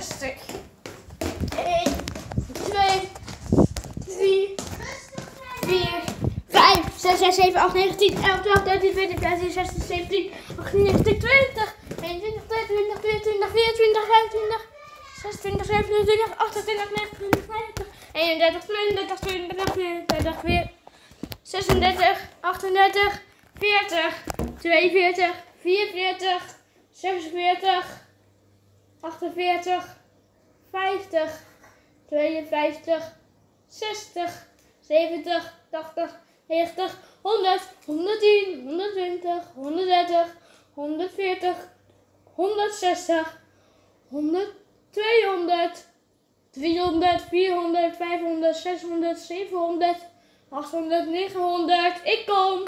60. 1, 2, 3, 4, 5, 6, 7, 7, 8, 9, 10, 11, 12, 13, 14, 15, 16, 17, 18, 19, 20, 21, 22, 23, 24, 25, 26, 27, 28, 29, 30, 31, 32, 32, 34, 34, 36, 38, 40, 42, 44, 46, 48, 50, 52, 60, 70, 80, 90, 100, 110, 120, 130, 140, 160, 100, 200, 300, 400, 500, 600, 700, 800, 900. Ik kom.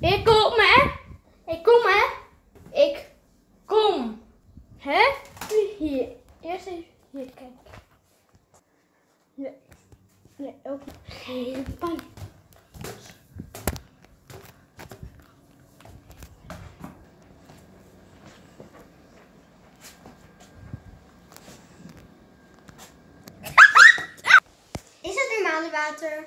Ik kom, hè? Ik kom, hè? Hè? Hier. Eerst even hier kijken. Nee. Nee, ook geen pijn. Is het normale water?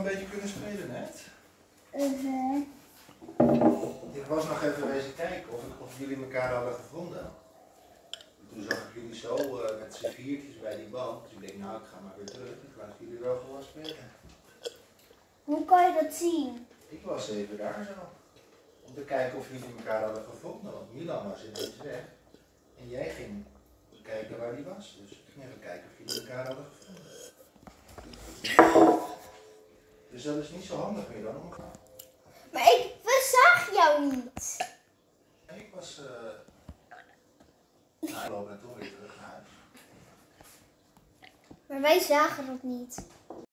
Een beetje kunnen spelen net. Uh, Ik was nog even wezen kijken of, of jullie elkaar hadden gevonden. Toen zag ik jullie zo eh, met z'n viertjes bij die bank. Dus ik denk, nou ik ga maar weer terug. Ik laat jullie wel gewoon spelen. Hoe kan je dat zien? Ik was even daar zo. Om te kijken of jullie elkaar hadden gevonden. Want Milan was inmiddels weg. En jij ging kijken waar die was. Dus ik ging even kijken of jullie elkaar hadden gevonden. Dus dat is niet zo handig meer dan omgaan. Maar ik zag jou niet. Ik was. ik loop net toch weer terug naar huis. Maar wij zagen dat niet.